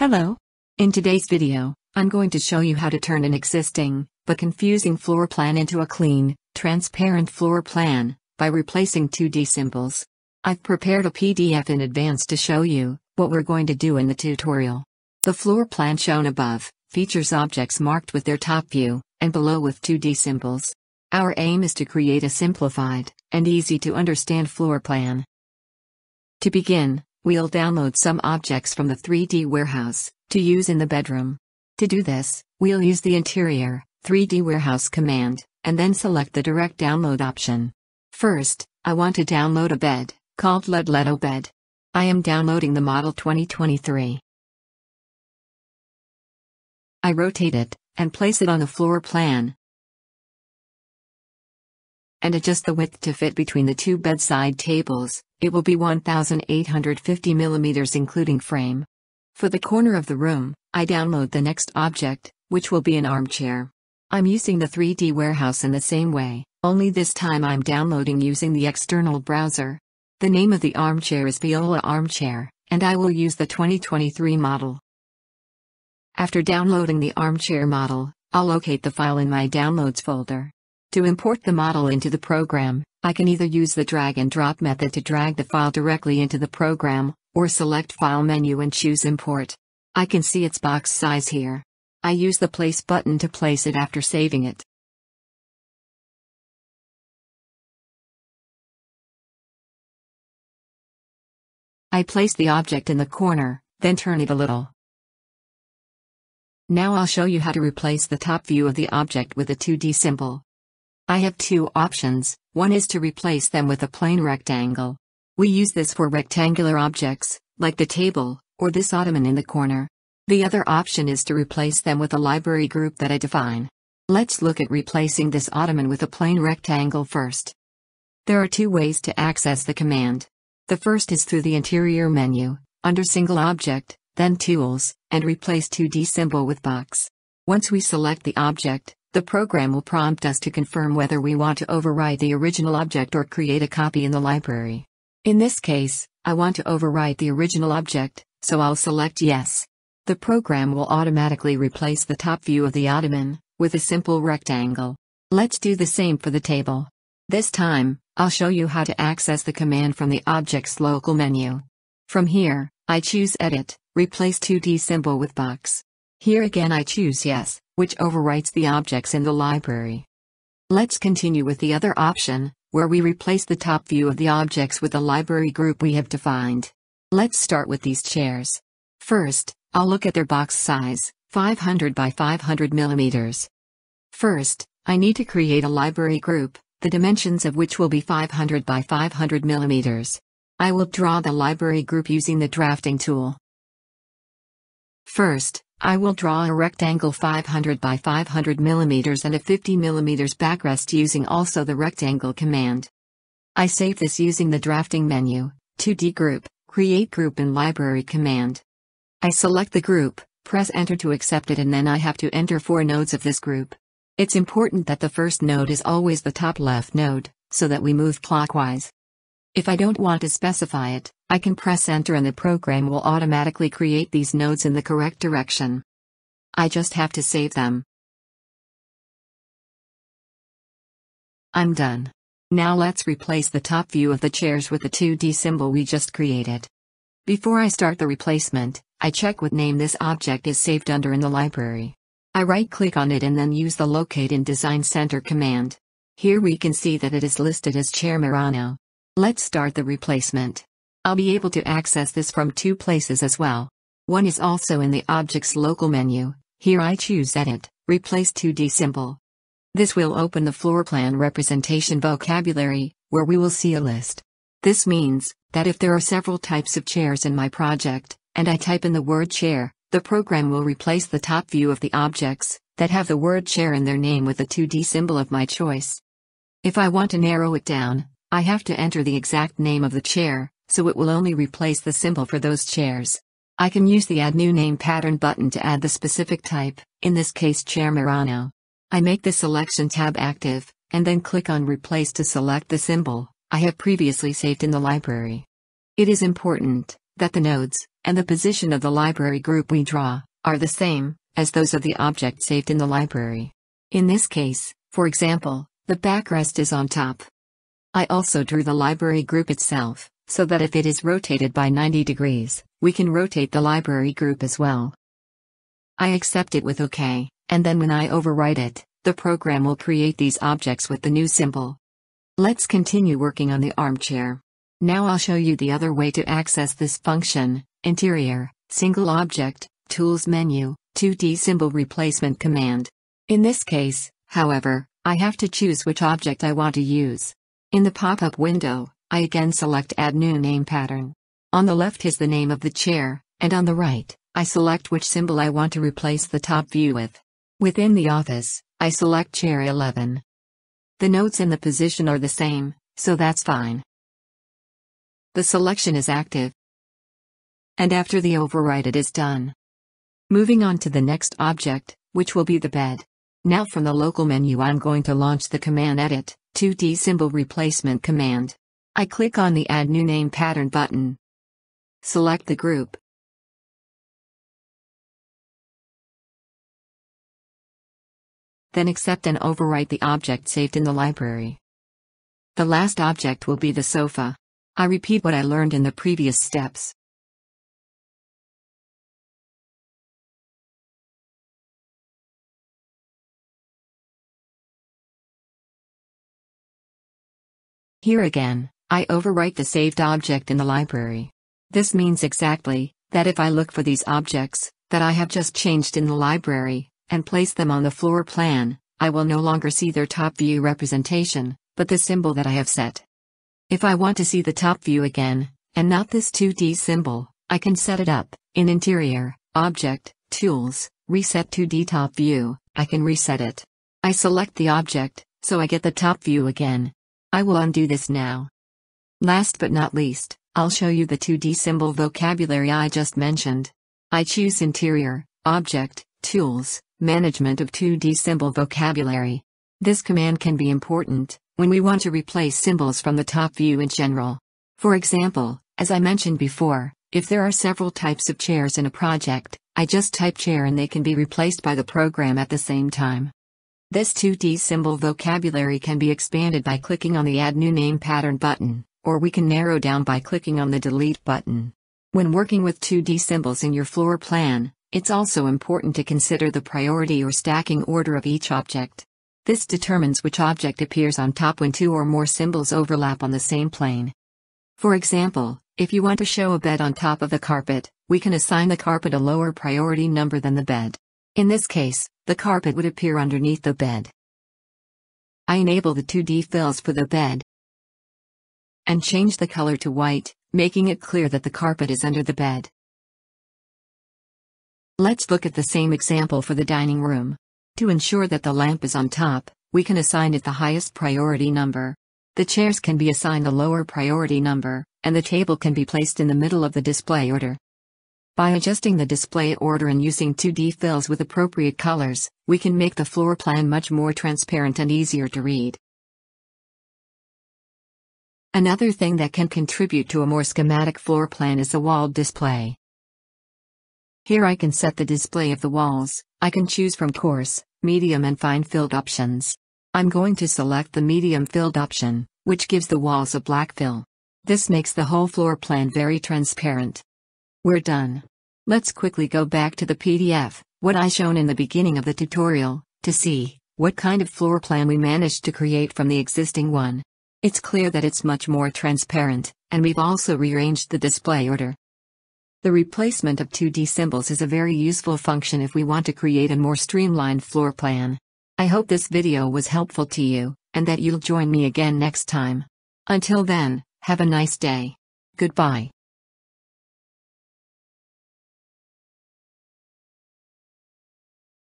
Hello. In today's video, I'm going to show you how to turn an existing, but confusing floor plan into a clean, transparent floor plan, by replacing 2D symbols. I've prepared a PDF in advance to show you, what we're going to do in the tutorial. The floor plan shown above, features objects marked with their top view, and below with 2D symbols. Our aim is to create a simplified, and easy to understand floor plan. To begin, We'll download some objects from the 3D warehouse to use in the bedroom. To do this, we'll use the interior 3D warehouse command and then select the direct download option. First, I want to download a bed called Ledletto bed. I am downloading the model 2023. I rotate it and place it on the floor plan and adjust the width to fit between the two bedside tables, it will be 1850 mm including frame. For the corner of the room, I download the next object, which will be an armchair. I'm using the 3D warehouse in the same way, only this time I'm downloading using the external browser. The name of the armchair is Viola Armchair, and I will use the 2023 model. After downloading the armchair model, I'll locate the file in my downloads folder. To import the model into the program, I can either use the drag and drop method to drag the file directly into the program, or select File menu and choose Import. I can see its box size here. I use the Place button to place it after saving it. I place the object in the corner, then turn it a little. Now I'll show you how to replace the top view of the object with a 2D symbol. I have two options, one is to replace them with a plain rectangle. We use this for rectangular objects, like the table, or this ottoman in the corner. The other option is to replace them with a library group that I define. Let's look at replacing this ottoman with a plain rectangle first. There are two ways to access the command. The first is through the interior menu, under Single Object, then Tools, and replace 2D symbol with box. Once we select the object, the program will prompt us to confirm whether we want to overwrite the original object or create a copy in the library. In this case, I want to overwrite the original object, so I'll select Yes. The program will automatically replace the top view of the ottoman with a simple rectangle. Let's do the same for the table. This time, I'll show you how to access the command from the object's local menu. From here, I choose Edit, replace 2D symbol with box. Here again I choose Yes, which overwrites the objects in the library. Let's continue with the other option, where we replace the top view of the objects with the library group we have defined. Let's start with these chairs. First, I'll look at their box size, 500 by 500 millimeters. First, I need to create a library group, the dimensions of which will be 500 by 500 millimeters. I will draw the library group using the drafting tool. First, I will draw a rectangle 500 by 500 mm and a 50 mm backrest using also the rectangle command. I save this using the drafting menu, 2D group, create group in library command. I select the group, press enter to accept it and then I have to enter four nodes of this group. It's important that the first node is always the top left node, so that we move clockwise. If I don't want to specify it, I can press enter and the program will automatically create these nodes in the correct direction. I just have to save them. I'm done. Now let's replace the top view of the chairs with the 2D symbol we just created. Before I start the replacement, I check what name this object is saved under in the library. I right-click on it and then use the Locate in Design Center command. Here we can see that it is listed as Chair Murano. Let's start the replacement. I'll be able to access this from two places as well. One is also in the object's local menu. Here I choose Edit, Replace 2D Symbol. This will open the floor plan representation vocabulary, where we will see a list. This means that if there are several types of chairs in my project, and I type in the word chair, the program will replace the top view of the objects that have the word chair in their name with the 2D symbol of my choice. If I want to narrow it down, I have to enter the exact name of the chair, so it will only replace the symbol for those chairs. I can use the Add New Name pattern button to add the specific type, in this case Chair Murano. I make the Selection tab active, and then click on Replace to select the symbol I have previously saved in the library. It is important that the nodes and the position of the library group we draw, are the same as those of the object saved in the library. In this case, for example, the backrest is on top. I also drew the library group itself, so that if it is rotated by 90 degrees, we can rotate the library group as well. I accept it with OK, and then when I overwrite it, the program will create these objects with the new symbol. Let's continue working on the armchair. Now I'll show you the other way to access this function, Interior, Single Object, Tools menu, 2D Symbol Replacement command. In this case, however, I have to choose which object I want to use. In the pop-up window, I again select Add New Name Pattern. On the left is the name of the chair, and on the right, I select which symbol I want to replace the top view with. Within the office, I select Chair 11. The nodes and the position are the same, so that's fine. The selection is active. And after the overwrite it is done. Moving on to the next object, which will be the bed. Now from the local menu I'm going to launch the command edit, 2D symbol replacement command. I click on the add new name pattern button. Select the group. Then accept and overwrite the object saved in the library. The last object will be the sofa. I repeat what I learned in the previous steps. Here again, I overwrite the saved object in the library. This means exactly, that if I look for these objects, that I have just changed in the library, and place them on the floor plan, I will no longer see their top view representation, but the symbol that I have set. If I want to see the top view again, and not this 2D symbol, I can set it up, in Interior, Object, Tools, Reset 2D Top View, I can reset it. I select the object, so I get the top view again, I will undo this now. Last but not least, I'll show you the 2D symbol vocabulary I just mentioned. I choose Interior, Object, Tools, Management of 2D Symbol Vocabulary. This command can be important when we want to replace symbols from the top view in general. For example, as I mentioned before, if there are several types of chairs in a project, I just type chair and they can be replaced by the program at the same time. This 2D symbol vocabulary can be expanded by clicking on the Add New Name Pattern button, or we can narrow down by clicking on the Delete button. When working with 2D symbols in your floor plan, it's also important to consider the priority or stacking order of each object. This determines which object appears on top when two or more symbols overlap on the same plane. For example, if you want to show a bed on top of the carpet, we can assign the carpet a lower priority number than the bed. In this case, the carpet would appear underneath the bed. I enable the 2D fills for the bed and change the color to white, making it clear that the carpet is under the bed. Let's look at the same example for the dining room. To ensure that the lamp is on top, we can assign it the highest priority number. The chairs can be assigned a lower priority number, and the table can be placed in the middle of the display order. By adjusting the display order and using 2D fills with appropriate colors, we can make the floor plan much more transparent and easier to read. Another thing that can contribute to a more schematic floor plan is the wall display. Here I can set the display of the walls, I can choose from coarse, medium and fine filled options. I'm going to select the medium filled option, which gives the walls a black fill. This makes the whole floor plan very transparent. We're done. Let's quickly go back to the PDF, what I shown in the beginning of the tutorial, to see what kind of floor plan we managed to create from the existing one. It's clear that it's much more transparent, and we've also rearranged the display order. The replacement of 2D symbols is a very useful function if we want to create a more streamlined floor plan. I hope this video was helpful to you, and that you'll join me again next time. Until then, have a nice day. Goodbye.